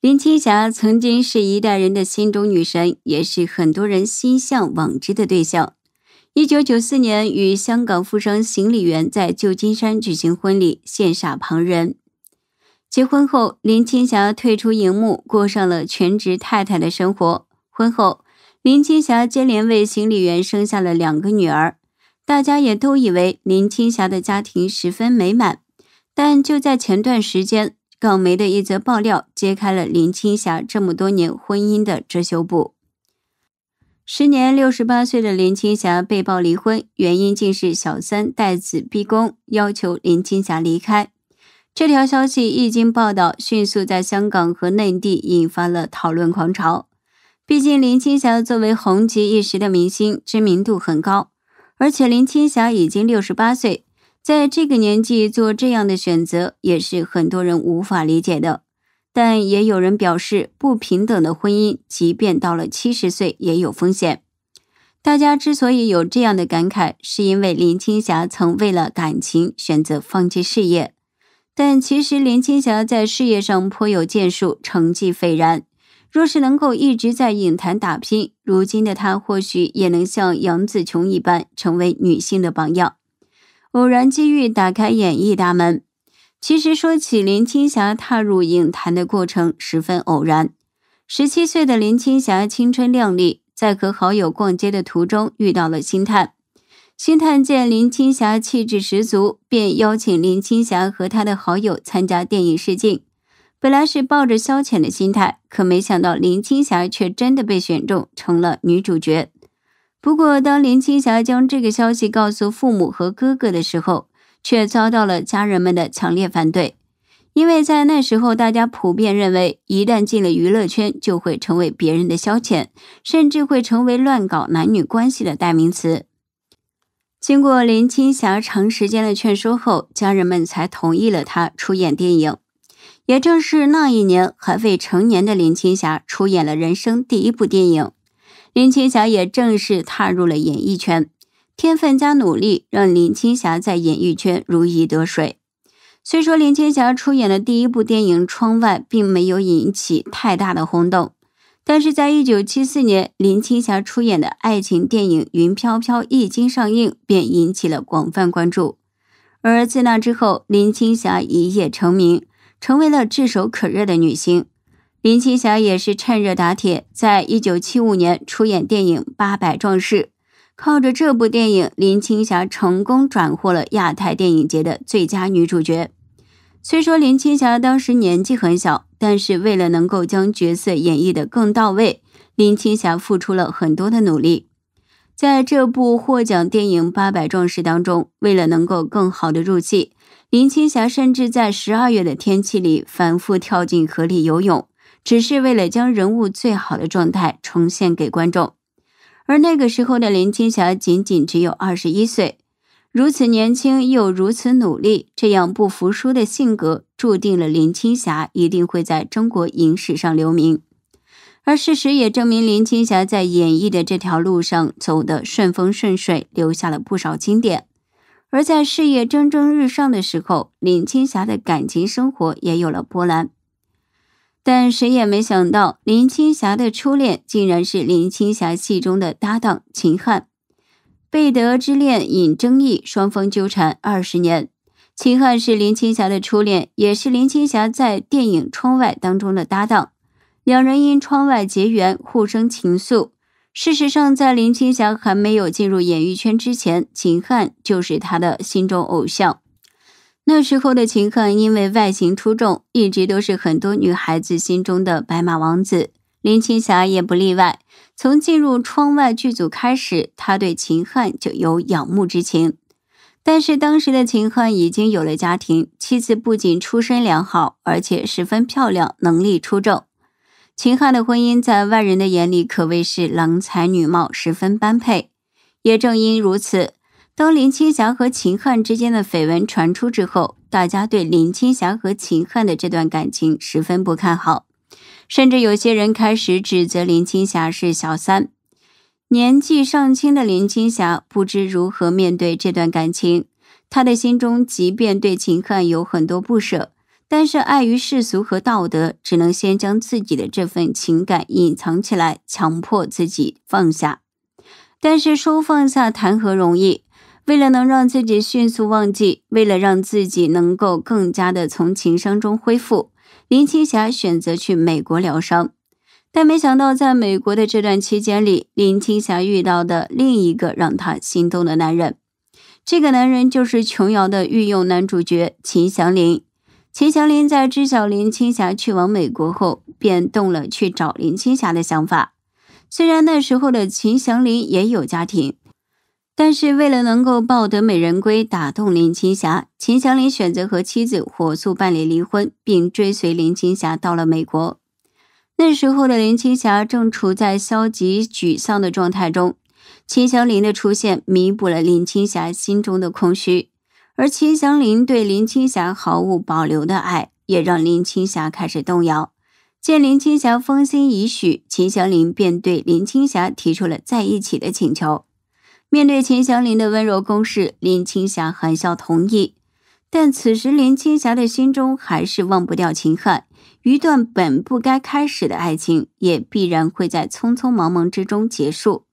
林青霞曾经是一代人的心中女神，也是很多人心向往之的对象。一九九四年，与香港富商行李员在旧金山举行婚礼，羡煞旁人。结婚后，林青霞退出荧幕，过上了全职太太的生活。婚后，林青霞接连为行李员生下了两个女儿，大家也都以为林青霞的家庭十分美满。但就在前段时间，港媒的一则爆料揭开了林青霞这么多年婚姻的遮羞布。时年六十八岁的林青霞被曝离婚，原因竟是小三带子逼宫，要求林青霞离开。这条消息一经报道，迅速在香港和内地引发了讨论狂潮。毕竟林青霞作为红极一时的明星，知名度很高，而且林青霞已经六十八岁，在这个年纪做这样的选择，也是很多人无法理解的。但也有人表示，不平等的婚姻，即便到了七十岁也有风险。大家之所以有这样的感慨，是因为林青霞曾为了感情选择放弃事业。但其实林青霞在事业上颇有建树，成绩斐然。若是能够一直在影坛打拼，如今的她或许也能像杨紫琼一般，成为女性的榜样。偶然机遇打开演艺大门。其实说起林青霞踏入影坛的过程，十分偶然。十七岁的林青霞青春靓丽，在和好友逛街的途中遇到了星探。星探见林青霞气质十足，便邀请林青霞和他的好友参加电影试镜。本来是抱着消遣的心态，可没想到林青霞却真的被选中，成了女主角。不过，当林青霞将这个消息告诉父母和哥哥的时候，却遭到了家人们的强烈反对。因为在那时候，大家普遍认为，一旦进了娱乐圈，就会成为别人的消遣，甚至会成为乱搞男女关系的代名词。经过林青霞长时间的劝说后，家人们才同意了她出演电影。也正是那一年，还未成年的林青霞出演了人生第一部电影。林青霞也正式踏入了演艺圈。天分加努力，让林青霞在演艺圈如鱼得水。虽说林青霞出演的第一部电影《窗外》并没有引起太大的轰动。但是在一九七四年，林青霞出演的爱情电影《云飘飘》一经上映，便引起了广泛关注。而自那之后，林青霞一夜成名，成为了炙手可热的女星。林青霞也是趁热打铁，在一九七五年出演电影《八百壮士》，靠着这部电影，林青霞成功斩获了亚太电影节的最佳女主角。虽说林青霞当时年纪很小，但是为了能够将角色演绎的更到位，林青霞付出了很多的努力。在这部获奖电影《八百壮士》当中，为了能够更好的入戏，林青霞甚至在十二月的天气里反复跳进河里游泳，只是为了将人物最好的状态呈现给观众。而那个时候的林青霞仅仅只有二十一岁。如此年轻又如此努力，这样不服输的性格，注定了林青霞一定会在中国影史上留名。而事实也证明，林青霞在演艺的这条路上走得顺风顺水，留下了不少经典。而在事业蒸蒸日上的时候，林青霞的感情生活也有了波澜。但谁也没想到，林青霞的初恋竟然是林青霞戏中的搭档秦汉。贝德之恋引争议，双方纠缠二十年。秦汉是林青霞的初恋，也是林青霞在电影《窗外》当中的搭档。两人因《窗外》结缘，互生情愫。事实上，在林青霞还没有进入演艺圈之前，秦汉就是她的心中偶像。那时候的秦汉因为外形出众，一直都是很多女孩子心中的白马王子。林青霞也不例外。从进入《窗外》剧组开始，她对秦汉就有仰慕之情。但是当时的秦汉已经有了家庭，妻子不仅出身良好，而且十分漂亮，能力出众。秦汉的婚姻在外人的眼里可谓是郎才女貌，十分般配。也正因如此，当林青霞和秦汉之间的绯闻传出之后，大家对林青霞和秦汉的这段感情十分不看好。甚至有些人开始指责林青霞是小三。年纪尚轻的林青霞不知如何面对这段感情。她的心中即便对秦汉有很多不舍，但是碍于世俗和道德，只能先将自己的这份情感隐藏起来，强迫自己放下。但是说放下谈何容易？为了能让自己迅速忘记，为了让自己能够更加的从情伤中恢复，林青霞选择去美国疗伤。但没想到，在美国的这段期间里，林青霞遇到的另一个让她心动的男人，这个男人就是琼瑶的御用男主角秦祥林。秦祥林在知晓林青霞去往美国后，便动了去找林青霞的想法。虽然那时候的秦祥林也有家庭，但是为了能够抱得美人归，打动林青霞，秦祥林选择和妻子火速办理离婚，并追随林青霞到了美国。那时候的林青霞正处在消极沮丧的状态中，秦祥林的出现弥补了林青霞心中的空虚。而秦祥林对林青霞毫无保留的爱，也让林青霞开始动摇。见林青霞芳心已许，秦祥林便对林青霞提出了在一起的请求。面对秦祥林的温柔攻势，林青霞含笑同意。但此时林青霞的心中还是忘不掉秦汉，一段本不该开始的爱情，也必然会在匆匆忙忙之中结束。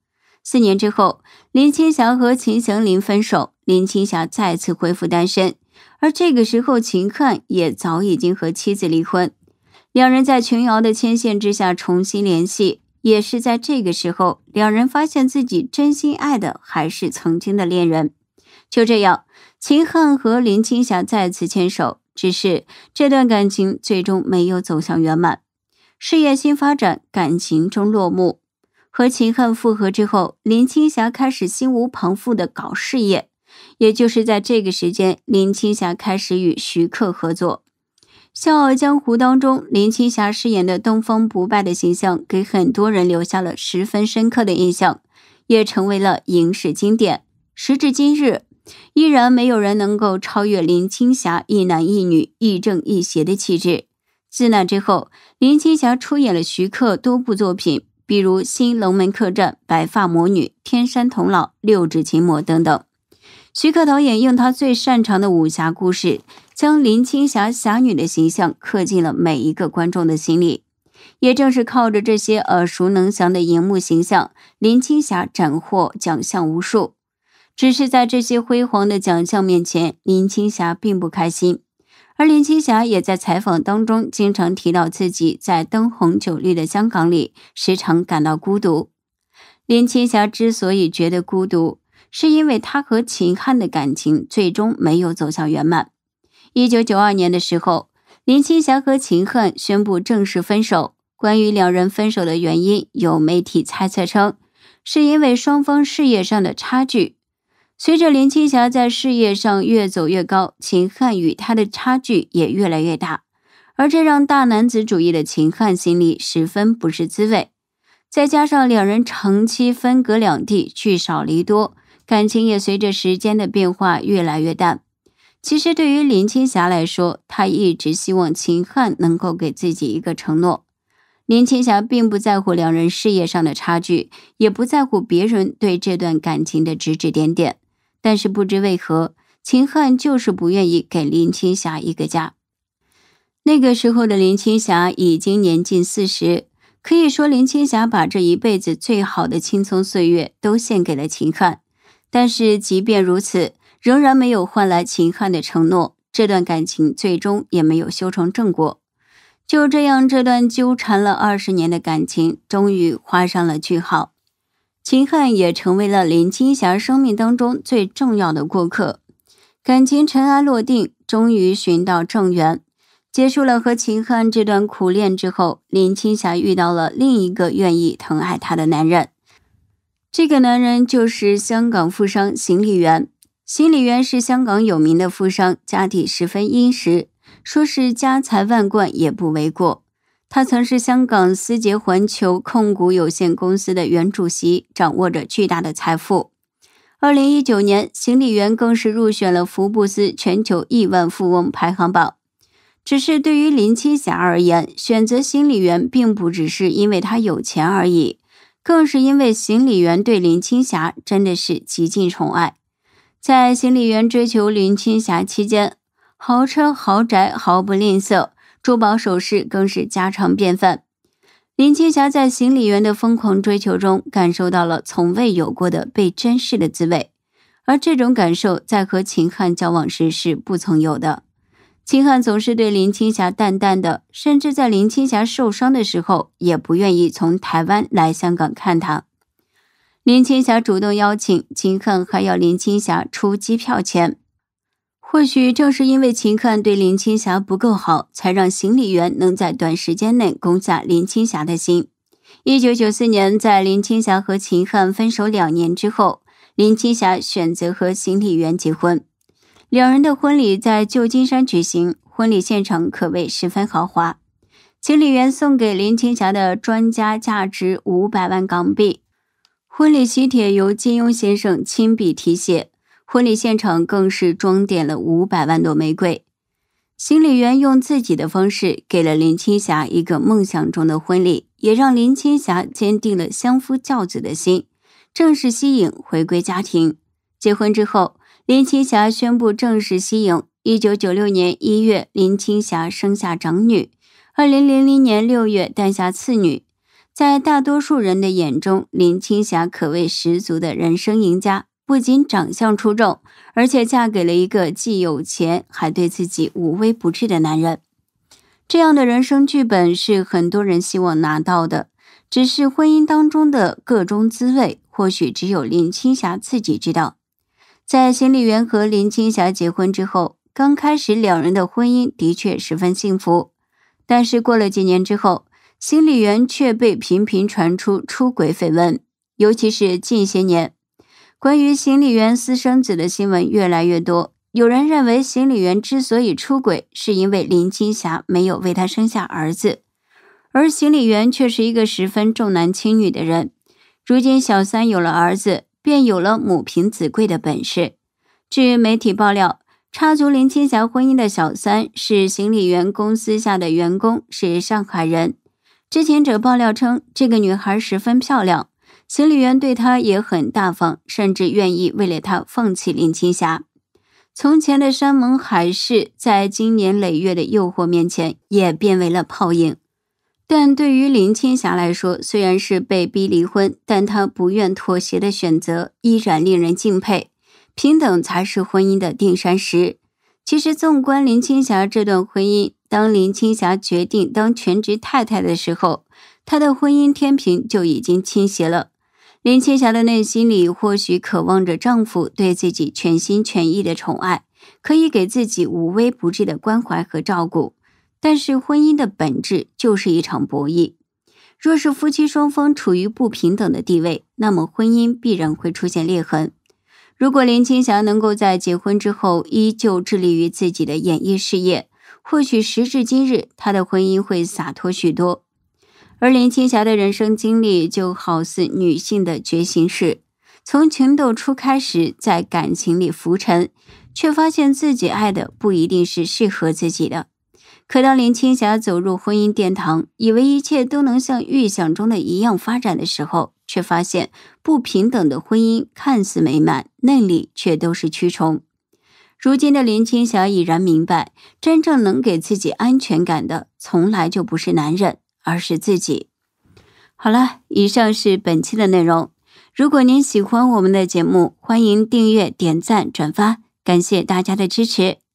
四年之后，林青霞和秦祥林分手，林青霞再次恢复单身。而这个时候，秦汉也早已经和妻子离婚。两人在琼瑶的牵线之下重新联系，也是在这个时候，两人发现自己真心爱的还是曾经的恋人。就这样，秦汉和林青霞再次牵手，只是这段感情最终没有走向圆满，事业新发展，感情中落幕。和秦汉复合之后，林青霞开始心无旁骛的搞事业。也就是在这个时间，林青霞开始与徐克合作，《笑傲江湖》当中，林青霞饰演的东方不败的形象，给很多人留下了十分深刻的印象，也成为了影视经典。时至今日，依然没有人能够超越林青霞一男一女、亦正亦邪的气质。自那之后，林青霞出演了徐克多部作品。比如《新龙门客栈》《白发魔女》《天山童姥》《六指琴魔》等等，徐克导演用他最擅长的武侠故事，将林青霞侠女的形象刻进了每一个观众的心里。也正是靠着这些耳熟能详的荧幕形象，林青霞斩获奖项无数。只是在这些辉煌的奖项面前，林青霞并不开心。而林青霞也在采访当中经常提到自己在灯红酒绿的香港里时常感到孤独。林青霞之所以觉得孤独，是因为她和秦汉的感情最终没有走向圆满。一九九二年的时候，林青霞和秦汉宣布正式分手。关于两人分手的原因，有媒体猜测称，是因为双方事业上的差距。随着林青霞在事业上越走越高，秦汉与她的差距也越来越大，而这让大男子主义的秦汉心里十分不是滋味。再加上两人长期分隔两地，聚少离多，感情也随着时间的变化越来越淡。其实对于林青霞来说，她一直希望秦汉能够给自己一个承诺。林青霞并不在乎两人事业上的差距，也不在乎别人对这段感情的指指点点。但是不知为何，秦汉就是不愿意给林青霞一个家。那个时候的林青霞已经年近四十，可以说林青霞把这一辈子最好的青葱岁月都献给了秦汉。但是即便如此，仍然没有换来秦汉的承诺，这段感情最终也没有修成正果。就这样，这段纠缠了二十年的感情终于画上了句号。秦汉也成为了林青霞生命当中最重要的过客，感情尘埃落定，终于寻到正缘。结束了和秦汉这段苦恋之后，林青霞遇到了另一个愿意疼爱她的男人。这个男人就是香港富商邢立元。邢立元是香港有名的富商，家底十分殷实，说是家财万贯也不为过。他曾是香港思杰环球控股有限公司的原主席，掌握着巨大的财富。二零一九年，邢李源更是入选了福布斯全球亿万富翁排行榜。只是对于林青霞而言，选择邢李源并不只是因为他有钱而已，更是因为邢李源对林青霞真的是极尽宠爱。在行李员追求林青霞期间，豪车豪宅毫不吝啬，珠宝首饰更是家常便饭。林青霞在行李员的疯狂追求中，感受到了从未有过的被珍视的滋味，而这种感受在和秦汉交往时是不曾有的。秦汉总是对林青霞淡淡的，甚至在林青霞受伤的时候，也不愿意从台湾来香港看她。林青霞主动邀请秦汉，还要林青霞出机票钱。或许正是因为秦汉对林青霞不够好，才让行李员能在短时间内攻下林青霞的心。一九九四年，在林青霞和秦汉分手两年之后，林青霞选择和行李员结婚。两人的婚礼在旧金山举行，婚礼现场可谓十分豪华。行李员送给林青霞的专家价值五百万港币，婚礼喜帖由金庸先生亲笔题写。婚礼现场更是装点了五百万朵玫瑰，行李员用自己的方式给了林青霞一个梦想中的婚礼，也让林青霞坚定了相夫教子的心，正式息影回归家庭。结婚之后，林青霞宣布正式息影。一九九六年一月，林青霞生下长女；二零零零年六月诞下次女。在大多数人的眼中，林青霞可谓十足的人生赢家。不仅长相出众，而且嫁给了一个既有钱还对自己无微不至的男人。这样的人生剧本是很多人希望拿到的，只是婚姻当中的各种滋味，或许只有林青霞自己知道。在行李员和林青霞结婚之后，刚开始两人的婚姻的确十分幸福，但是过了几年之后，行李员却被频频传出出轨绯闻，尤其是近些年。关于行李员私生子的新闻越来越多，有人认为行李员之所以出轨，是因为林青霞没有为他生下儿子，而行李员却是一个十分重男轻女的人。如今小三有了儿子，便有了母凭子贵的本事。据媒体爆料，插足林青霞婚姻的小三是行李员公司下的员工，是上海人。知情者爆料称，这个女孩十分漂亮。行李员对她也很大方，甚至愿意为了她放弃林青霞。从前的山盟海誓，在经年累月的诱惑面前，也变为了泡影。但对于林青霞来说，虽然是被逼离婚，但她不愿妥协的选择依然令人敬佩。平等才是婚姻的定山石。其实，纵观林青霞这段婚姻，当林青霞决定当全职太太的时候，她的婚姻天平就已经倾斜了。林青霞的内心里或许渴望着丈夫对自己全心全意的宠爱，可以给自己无微不至的关怀和照顾。但是婚姻的本质就是一场博弈，若是夫妻双方处于不平等的地位，那么婚姻必然会出现裂痕。如果林青霞能够在结婚之后依旧致力于自己的演艺事业，或许时至今日，她的婚姻会洒脱许多。而林青霞的人生经历就好似女性的觉醒史，从情窦初开始，在感情里浮沉，却发现自己爱的不一定是适合自己的。可当林青霞走入婚姻殿堂，以为一切都能像预想中的一样发展的时候，却发现不平等的婚姻看似美满，内里却都是蛆虫。如今的林青霞已然明白，真正能给自己安全感的，从来就不是男人。而是自己。好了，以上是本期的内容。如果您喜欢我们的节目，欢迎订阅、点赞、转发，感谢大家的支持。